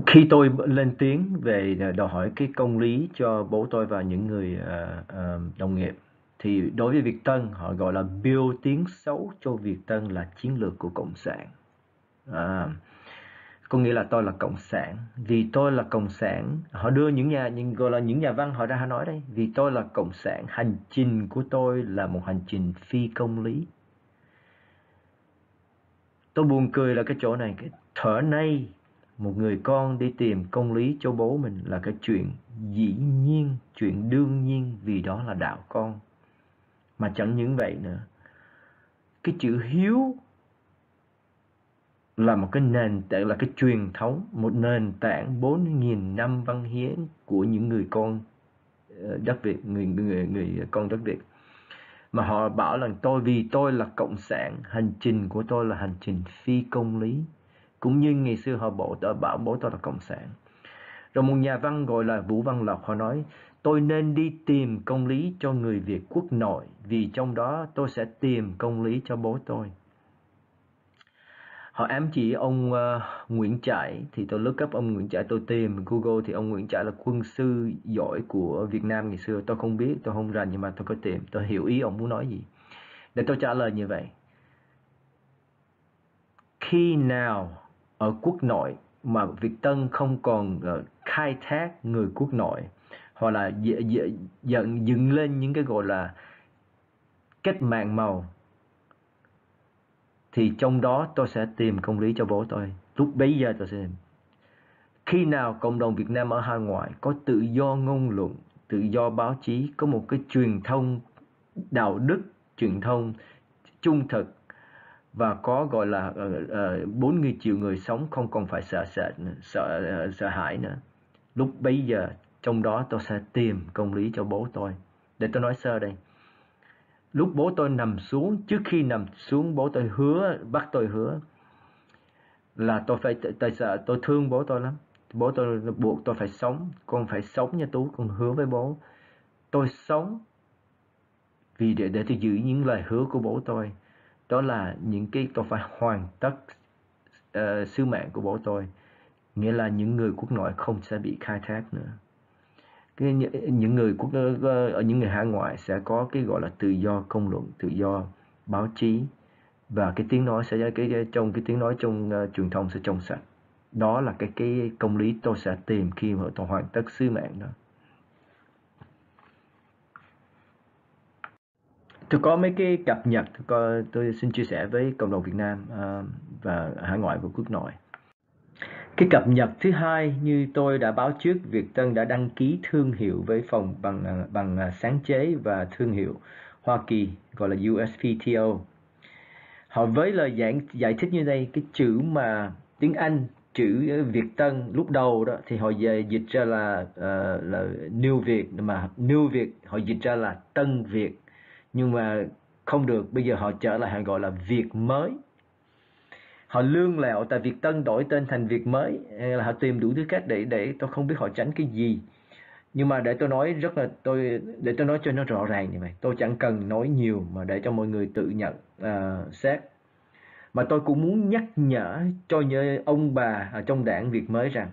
Khi tôi lên tiếng về đòi hỏi cái công lý cho bố tôi và những người uh, uh, đồng nghiệp thì đối với Việt Tân họ gọi là biêu tiếng xấu cho Việt Tân là chiến lược của cộng sản. À, có nghĩa là tôi là cộng sản. Vì tôi là cộng sản họ đưa những nhà những gọi là những nhà văn họ ra nói đây. Vì tôi là cộng sản hành trình của tôi là một hành trình phi công lý. Tôi buồn cười là cái chỗ này cái thở nay một người con đi tìm công lý cho bố mình là cái chuyện dĩ nhiên chuyện đương nhiên vì đó là đạo con mà chẳng những vậy nữa. Cái chữ hiếu là một cái nền tảng, là cái truyền thống, một nền tảng 4.000 năm văn hiến của những người con ờ, đất Việt, người người người con đất Việt. Mà họ bảo là tôi, vì tôi là cộng sản, hành trình của tôi là hành trình phi công lý. Cũng như ngày xưa họ bộ tôi bảo bố tôi là cộng sản. Rồi một nhà văn gọi là Vũ Văn Lộc, họ nói tôi nên đi tìm công lý cho người Việt quốc nội vì trong đó tôi sẽ tìm công lý cho bố tôi. Họ ám chỉ ông uh, Nguyễn Trãi. Thì tôi lướt cấp ông Nguyễn Trãi tôi tìm. Google thì ông Nguyễn Trãi là quân sư giỏi của Việt Nam ngày xưa. Tôi không biết tôi không rành nhưng mà tôi có tìm. Tôi hiểu ý ông muốn nói gì. Để tôi trả lời như vậy. Khi nào ở quốc nội mà Việt Tân không còn uh, khai thác người quốc nội hoặc là dựng dựng lên những cái gọi là cách mạng màu. Thì trong đó tôi sẽ tìm công lý cho bố tôi. Lúc bấy giờ tôi sẽ tìm. Khi nào cộng đồng Việt Nam ở hải ngoại có tự do ngôn luận tự do báo chí có một cái truyền thông đạo đức truyền thông trung thực và có gọi là uh, uh, triệu người sống không còn phải sợ sợ sợ uh, sợ hãi nữa. Lúc bấy giờ trong đó tôi sẽ tìm công lý cho bố tôi. Để tôi nói sơ đây. Lúc bố tôi nằm xuống trước khi nằm xuống bố tôi hứa bắt tôi hứa là tôi phải tại sợ tôi thương bố tôi lắm. Bố tôi buộc tôi phải sống. Con phải sống nha tú con hứa với bố. Tôi sống vì để để tôi giữ những lời hứa của bố tôi. Đó là những cái tôi phải hoàn tất uh, sứ mạng của bố tôi. Nghĩa là những người quốc nội không sẽ bị khai thác nữa cái những người quốc ờ, ở những người hải ngoại sẽ có cái gọi là tự do công luận tự do báo chí. Và cái tiếng nói sẽ cái trong cái tiếng nói trong uh, truyền thông sẽ trong sạch. Đó là cái cái công lý tôi sẽ tìm khi mà tôi hoàn tất sứ mạng đó. Tôi có mấy cái cập nhật tôi, có, tôi xin chia sẻ với cộng đồng Việt Nam uh, và hải ngoại và quốc nội cái cập nhật thứ hai như tôi đã báo trước, Việt Tân đã đăng ký thương hiệu với phòng bằng à, bằng à, sáng chế và thương hiệu Hoa Kỳ gọi là USPTO. Họ với lời giải giải thích như đây, cái chữ mà tiếng Anh chữ Việt Tân lúc đầu đó thì họ về dịch ra là uh, là New Việt mà New Việt họ dịch ra là Tân Việt nhưng mà không được bây giờ họ trở lại họ gọi là Việt mới họ lương lẹo tại Việt Tân đổi tên thành Việt mới là họ tìm đủ thứ cách để để tôi không biết họ tránh cái gì. Nhưng mà để tôi nói rất là tôi để tôi nói cho nó rõ ràng như vậy tôi chẳng cần nói nhiều mà để cho mọi người tự nhận uh, xét. Mà tôi cũng muốn nhắc nhở cho như ông bà ở trong đảng Việt mới rằng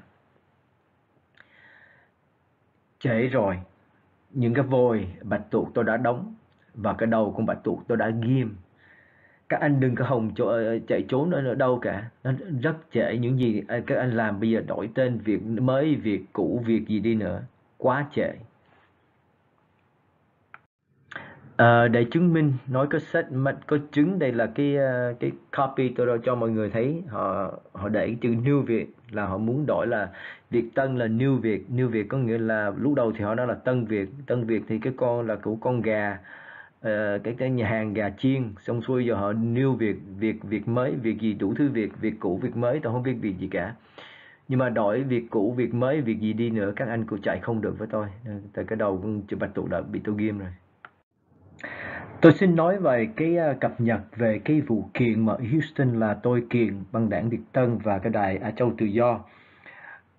trễ rồi những cái vôi bạch tuộc tôi đã đóng và cái đầu con bạch tuộc tôi đã ghim các anh đừng có hồng chỗ, ờ, chạy trốn ở đâu cả. Nó rất trễ. Những gì ờ, các anh làm bây giờ đổi tên việc mới việc cũ việc gì đi nữa. Quá trễ. À, để chứng minh nói có sách có chứng đây là cái cái copy tôi đã cho mọi người thấy. Họ họ để chữ new việt là họ muốn đổi là việt tân là new việt. New việt có nghĩa là lúc đầu thì họ nói là tân việt. Tân việt thì cái con là của con gà uh, cái cái nhà hàng gà chiên xong xuôi giờ họ new việc việc việc mới việc gì đủ thứ việc việc cũ việc mới tôi không biết việc gì cả. Nhưng mà đổi việc cũ việc mới việc gì đi nữa các anh cũng chạy không được với tôi. Ờ, Tại cái đầu chụp bạch tuộc đã bị tôi ghim rồi. Tôi xin nói về cái uh, cập nhật về cái vụ kiện mà Houston là tôi kiện băng đảng Việt Tân và cái đài Á Châu Tự Do.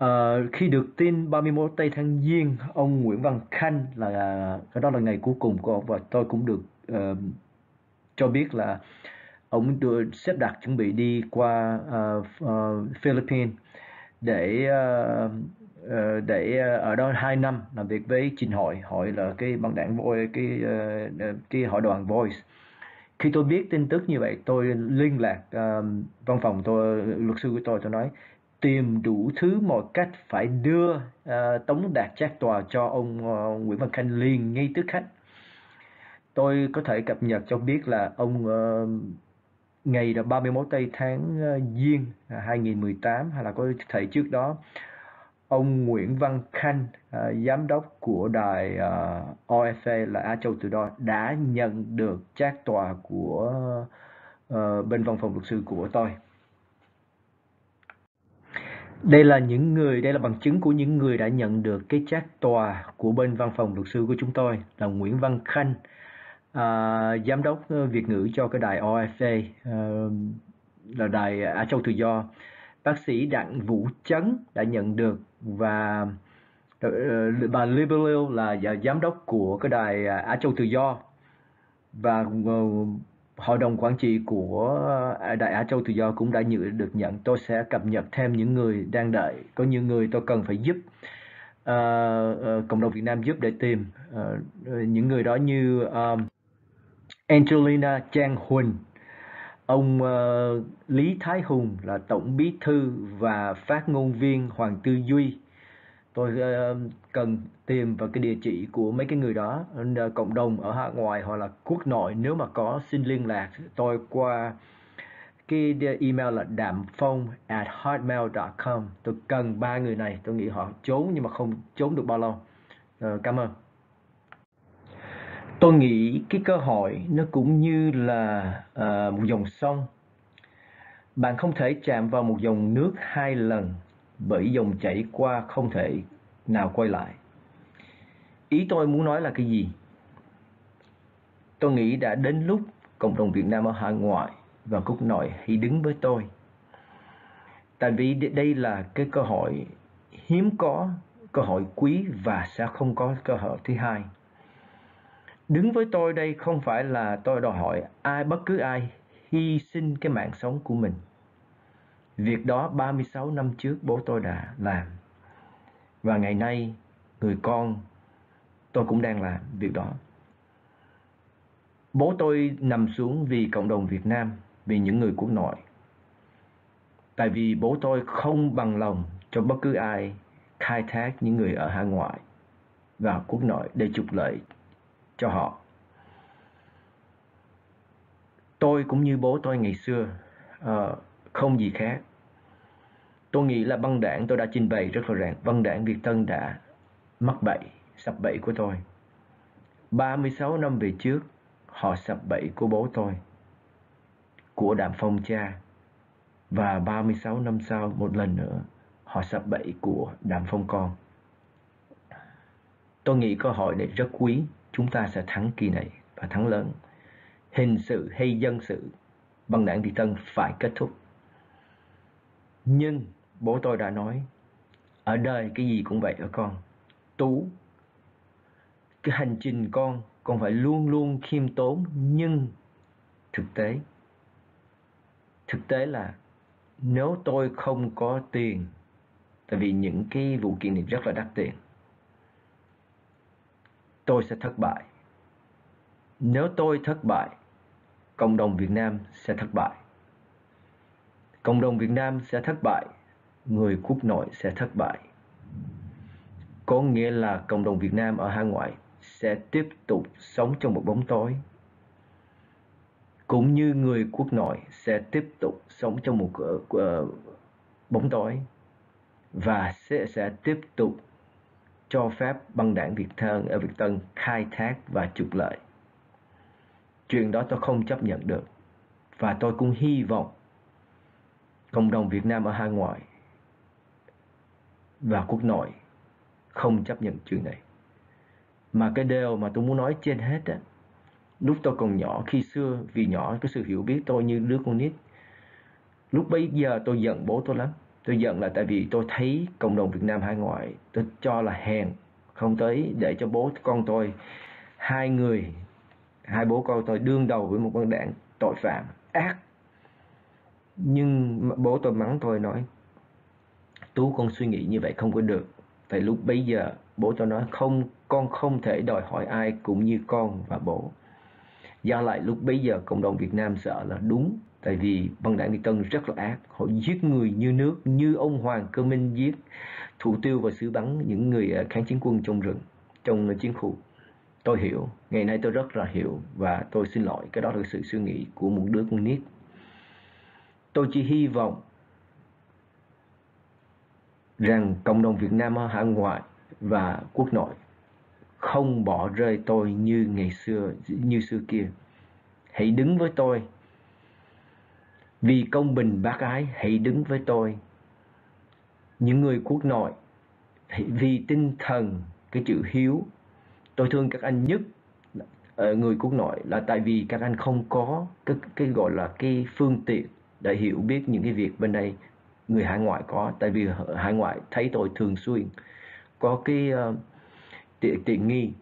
Uh, khi được tin 31 tây tháng giêng ông Nguyễn Văn Khanh là à, cái đó là ngày cuối cùng của ông và tôi cũng được uh, cho biết là ông được xếp đặt chuẩn bị đi qua uh, uh, Philippines để uh, uh, để ở đó 2 năm làm việc với trình hội. Hội là cái băng đảng voi cái uh, cái hội đoàn voice. Khi tôi biết tin tức như vậy tôi liên lạc uh, văn phòng tôi luật sư của tôi tôi nói tìm đủ thứ mọi cách phải đưa uh, tống đạt trác tòa cho ông uh, Nguyễn Văn Khanh liền ngay tức khắc. Tôi có thể cập nhật cho biết là ông uh, ngày là 31 tây tháng uh, Giêng à, 2018 hay là có thể trước đó ông Nguyễn Văn Khanh uh, giám đốc của đài uh, OFA là Á Châu Tự Do đã nhận được trác tòa của uh, bên văn phòng luật sư của tôi đây là những người, đây là bằng chứng của những người đã nhận được cái trác tòa của bên văn phòng luật sư của chúng tôi là Nguyễn Văn Khanh, à, giám đốc ờ, Việt ngữ cho cái đài OFA, à, ờ, là đài Á Châu Tự Do. Bác sĩ Đặng Vũ Chấn đã nhận được và ờ, ờ bà Liberal là giám đốc của cái đài Á Châu Tự Do và hội đồng quản trị của à, Đại Á Châu Tự Do cũng đã nhận được nhận. Tôi sẽ cập nhật thêm những người đang đợi. Có những người tôi cần phải giúp uh, cộng đồng Việt Nam giúp để tìm uh, những người đó như um, Angelina Trang Huỳnh ông uh, Lý Thái Hùng là tổng bí thư và phát ngôn viên Hoàng Tư Duy tôi uh, cần tìm vào cái địa chỉ của mấy cái người đó uh, cộng đồng ở hạ ngoài hoặc là quốc nội. Nếu mà có xin liên lạc tôi qua cái email là đạm phong at hotmail.com tôi cần ba người này. Tôi nghĩ họ trốn nhưng mà không trốn được bao lâu. Uh, cảm ơn. Tôi nghĩ cái cơ hội nó cũng như là uh, một dòng sông. Bạn không thể chạm vào một dòng nước hai lần bởi dòng chảy qua không thể nào quay lại. Ý tôi muốn nói là cái gì? Tôi nghĩ đã đến lúc cộng đồng Việt Nam ở hải ngoại và quốc nội hãy đứng với tôi. Tại vì đây là cái cơ hội hiếm có, cơ hội quý và sẽ không có cơ hội thứ hai. Đứng với tôi đây không phải là tôi đòi hỏi ai bất cứ ai hy sinh cái mạng sống của mình Việc đó 36 năm trước bố tôi đã làm. Và ngày nay, người con tôi cũng đang làm việc đó. Bố tôi nằm xuống vì cộng đồng Việt Nam, vì những người quốc nội. Tại vì bố tôi không bằng lòng cho bất cứ ai khai thác những người ở hải ngoại và quốc nội để trục lợi cho họ. Tôi cũng như bố tôi ngày xưa, uh, không gì khác tôi nghĩ là băng đảng tôi đã trình bày rất rõ ràng băng đảng Việt Tân đã mắc bẫy, sập bẫy của tôi. 36 năm về trước, họ sập bẫy của bố tôi, của Đạm Phong cha. Và 36 năm sau, một lần nữa, họ sập bẫy của Đạm Phong con. Tôi nghĩ câu hỏi này rất quý, chúng ta sẽ thắng kỳ này và thắng lớn. Hình sự hay dân sự, băng đảng Việt Tân phải kết thúc. Nhưng bố tôi đã nói, ở đời cái gì cũng vậy ở con? Tú, cái hành trình con con phải luôn luôn khiêm tốn, nhưng thực tế thực tế là nếu tôi không có tiền, tại vì những cái vụ kiện này rất là đắt tiền, tôi sẽ thất bại. Nếu tôi thất bại, cộng đồng việt nam sẽ thất bại. Cộng đồng việt nam sẽ thất bại người quốc nội sẽ thất bại có nghĩa là cộng đồng việt nam ở hải ngoại sẽ tiếp tục sống trong một bóng tối cũng như người quốc nội sẽ tiếp tục sống trong một uh, bóng tối và sẽ sẽ tiếp tục cho phép băng đảng Việt thân ở Việt Tân khai thác và trục lợi. Chuyện đó tôi không chấp nhận được và tôi cũng hy vọng cộng đồng Việt Nam ở hải ngoại và quốc nội không chấp nhận chuyện này. Mà cái điều mà tôi muốn nói trên hết á, lúc tôi còn nhỏ khi xưa vì nhỏ cái sự hiểu biết tôi như đứa con nít lúc bấy giờ tôi giận bố tôi lắm tôi giận là tại vì tôi thấy cộng đồng Việt Nam hải ngoại tôi cho là hèn không tới để cho bố con tôi hai người hai bố con tôi đương đầu với một con đảng tội phạm ác nhưng bố tôi mắng tôi nói tú, con suy nghĩ như vậy không có được. Tại lúc bấy giờ, bố cho nói, không, con không thể đòi hỏi ai cũng như con và bố. Do lại lúc bấy giờ cộng đồng Việt Nam sợ là đúng, tại vì băng đảng Việt Tân rất là ác. Họ giết người như nước, như ông Hoàng Cơ Minh giết thủ tiêu và xử bắn những người ờ, kháng chiến quân trong rừng, trong chiến khu. Tôi hiểu, ngày nay tôi rất là hiểu và tôi xin lỗi. Cái đó là sự suy nghĩ của một đứa con nít. Tôi chỉ hy vọng rằng cộng đồng Việt Nam ở hải ngoại và quốc nội không bỏ rơi tôi như ngày xưa, như xưa kia. Hãy đứng với tôi. Vì công bình bác ái, hãy đứng với tôi. Những người quốc nội, hãy vì tinh thần cái chữ hiếu, tôi thương các anh nhất ở ờ, người quốc nội là tại vì các anh không có cái cái gọi là cái phương tiện để hiểu biết những cái việc bên đây người hải ngoại có. Tại vì hải ngoại thấy tôi thường xuyên có cái uh, tiện, tiện nghi.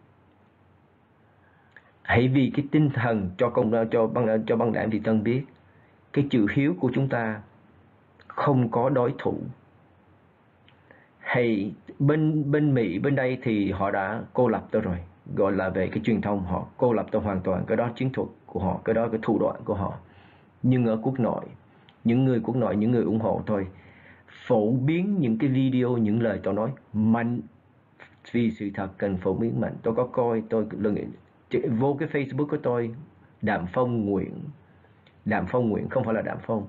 Hãy vì cái tinh thần cho công ờ, cho băng ờ, cho băng đảng Việt Tân biết cái chữ hiếu của chúng ta không có đối thủ. Hay bên bên Mỹ bên đây thì họ đã cô lập tôi rồi gọi là về cái truyền thông họ cô lập tôi hoàn toàn. Cái đó chiến thuật của họ cái đó cái thủ đoạn của họ. Nhưng ở quốc nội những người quốc nội những người ủng hộ thôi. Phổ biến những cái video, những lời tôi nói, mạnh vì sự thật cần phổ biến mạnh. Tôi có coi tôi lần vô cái facebook của tôi đàm phong nguyện. Đàm phong nguyện, không phải là đàm phong.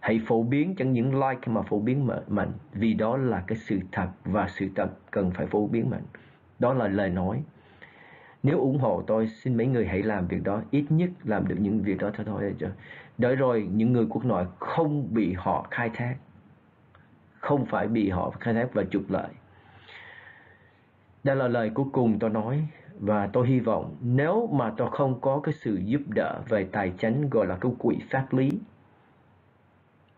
Hãy phổ biến chẳng những like mà phổ biến mạnh, vì đó là cái sự thật và sự thật cần phải phổ biến mạnh. Đó là lời nói. Nếu ủng hộ tôi, xin mấy người hãy làm việc đó, ít nhất làm được những việc đó thôi thôi để đợi rồi những người quốc nội không bị họ khai thác không phải bị họ khai thác và trục lợi đây là lời cuối cùng tôi nói và tôi hy vọng nếu mà tôi không có cái sự giúp đỡ về tài chính gọi là cái quỹ pháp lý,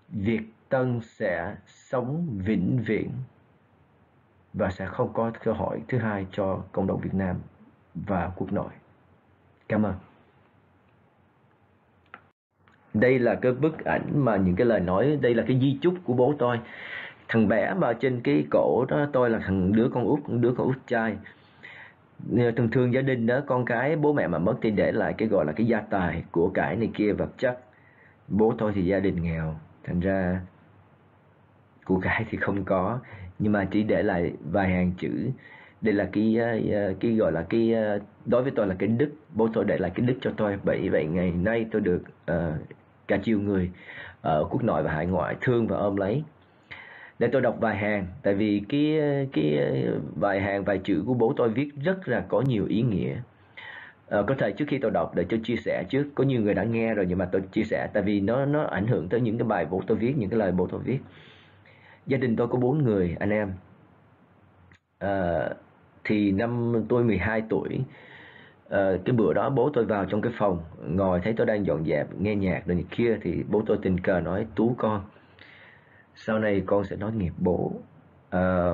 Việt Tân sẽ sống vĩnh viễn và sẽ không có cơ hội thứ hai cho cộng đồng Việt Nam và quốc nội. Cảm ơn. Đây là cái bức ảnh mà những cái lời nói, đây là cái di chúc của bố tôi. Thằng bé mà trên cái cổ đó tôi là thằng đứa con út đứa con út trai. Ờ, thường thường gia đình đó con cái bố mẹ mà mất thì để lại cái gọi là cái gia tài của cải này kia vật chất. Bố tôi thì gia đình nghèo thành ra của cải thì không có. Nhưng mà chỉ để lại vài hàng chữ. Đây là cái ờ, ờ, cái gọi là cái đối với tôi là cái đức. Bố tôi để lại cái đức cho tôi. Bởi vậy ngày nay tôi được uh, cả chiều người ở quốc nội và hải ngoại thương và ôm lấy. Để tôi đọc vài hàng tại vì cái cái vài hàng vài chữ của bố tôi viết rất là có nhiều ý nghĩa. À, có thể trước khi tôi đọc để cho chia sẻ trước có nhiều người đã nghe rồi nhưng mà tôi chia sẻ tại vì nó nó ảnh hưởng tới những cái bài bố tôi viết những cái lời bố tôi viết. Gia đình tôi có bốn người anh em. À, thì năm tôi 12 tuổi à, cái bữa đó bố tôi vào trong cái phòng ngồi thấy tôi đang dọn dẹp nghe nhạc rồi kia thì bố tôi tình cờ nói tú con sau này con sẽ nói nghiệp bố. À,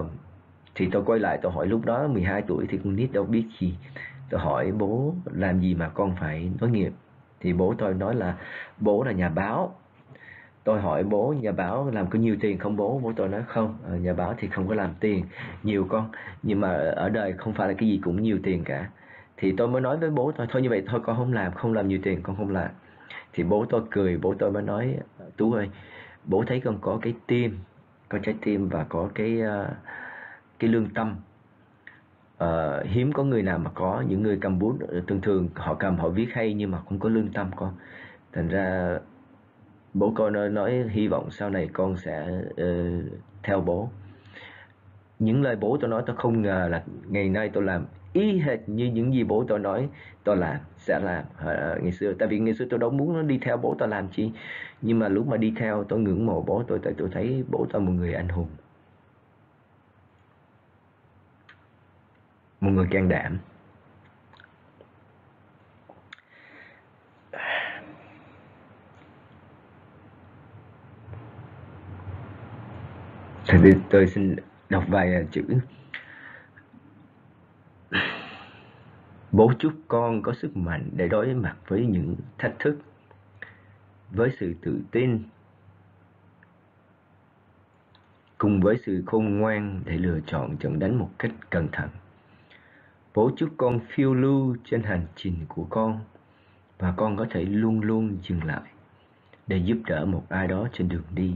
thì tôi quay lại tôi hỏi lúc đó 12 tuổi thì con nít đâu biết gì. Tôi hỏi bố làm gì mà con phải nói nghiệp? Thì bố tôi nói là bố là nhà báo. Tôi hỏi bố nhà báo làm có nhiều tiền không bố? Bố tôi nói không ờ, nhà báo thì không có làm tiền nhiều con nhưng mà ở đời không phải là cái gì cũng nhiều tiền cả thì tôi mới nói với bố tôi thôi như vậy thôi con không làm không làm nhiều tiền con không làm. Thì bố tôi cười bố tôi mới nói tú ơi bố thấy con có cái tim có trái tim và có cái uh, cái lương tâm. Uh, hiếm có người nào mà có những người cầm bút ờ, thường thường họ cầm họ viết hay nhưng mà không có lương tâm con. Thành ra bố con nói, nói hy vọng sau này con sẽ uh, theo bố. Những lời bố tôi nói tôi không ngờ là ngày nay tôi làm y hệt như những gì bố tôi nói tôi làm sẽ làm à, ngày xưa. Tại vì ngày xưa tôi đâu muốn nó đi theo bố tôi làm chi. Nhưng mà lúc mà đi theo tôi ngưỡng mộ bố tôi tại tôi thấy bố tôi một người anh hùng. Một người can đảm. Thì tôi xin đọc vài chữ. Bố chúc con có sức mạnh để đối mặt với những thách thức. Với sự tự tin, cùng với sự khôn ngoan để lựa chọn trận đánh một cách cẩn thận. Bố chúc con phiêu lưu trên hành trình của con và con có thể luôn luôn dừng lại để giúp đỡ một ai đó trên đường đi.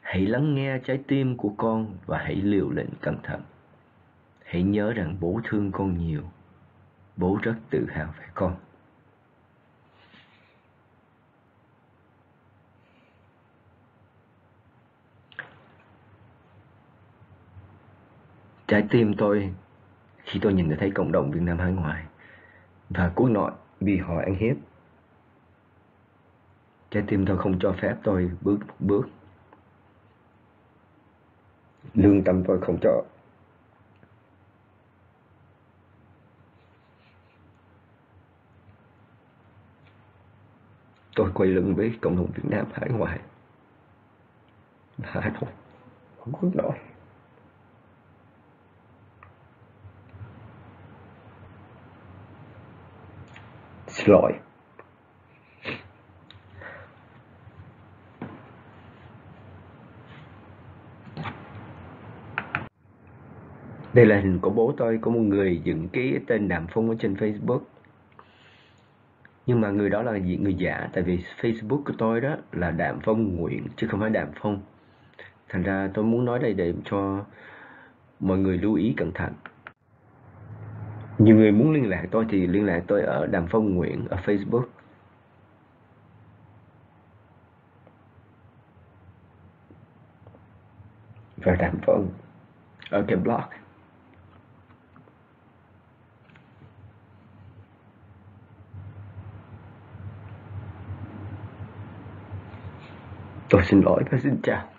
Hãy lắng nghe trái tim của con và hãy liều lĩnh cẩn thận. Hãy nhớ rằng bố thương con nhiều bố rất tự hào về con. Trái tim tôi, khi tôi nhìn thấy cộng đồng Việt Nam hải ngoại và quốc nội bị họ ăn hiếp, trái tim tôi không cho phép tôi bước một bước. Lương tâm tôi không cho tôi quay lưng với cộng đồng Việt Nam hải ngoại. Hải không không có nổi. Xin lỗi. Đây là hình của bố tôi có một người dựng cái tên đàm phong ở trên facebook nhưng mà người đó là gì? Người giả tại vì facebook của tôi đó là đạm phong nguyện chứ không phải đạm phong. Thành ra tôi muốn nói đây để cho mọi người lưu ý cẩn thận. Nhiều người muốn liên lạc tôi thì liên lạc tôi ở đàm phong nguyện ở facebook. Và đàm phong ở cái blog. Tôi xin lỗi và xin chào.